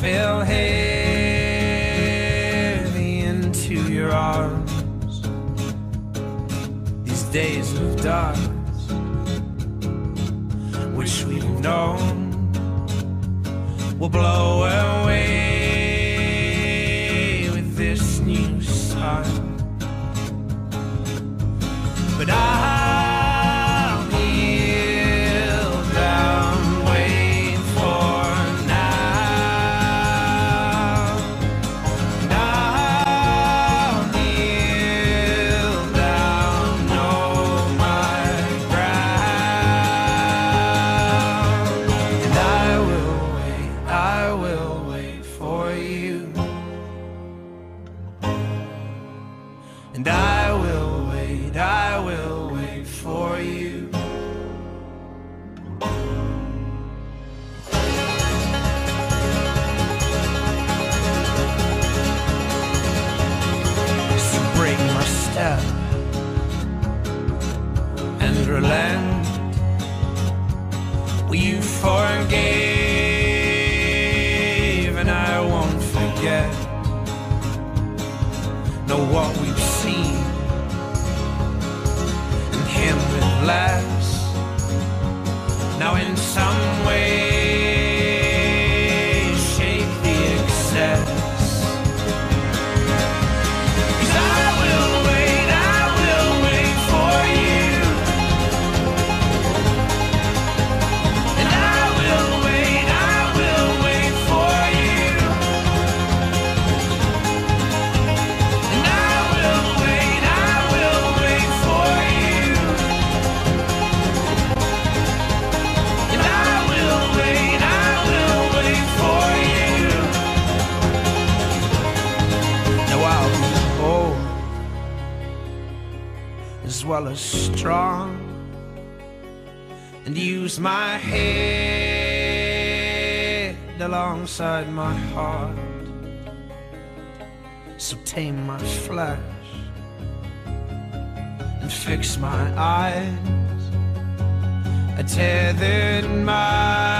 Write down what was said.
fell heavy into your arms. These days of dark, which we've known, will blow away with this new sun. And I will wait, I will wait for you. So break my and relent. Will you well as strong and use my head alongside my heart. So tame my flesh and fix my eyes. I tethered my